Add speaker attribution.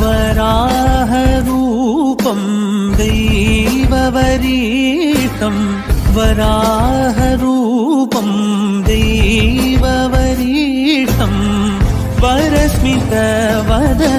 Speaker 1: वराहरूपं देववरीतं वराहरूपं दैववरीतं वरस्मितवदन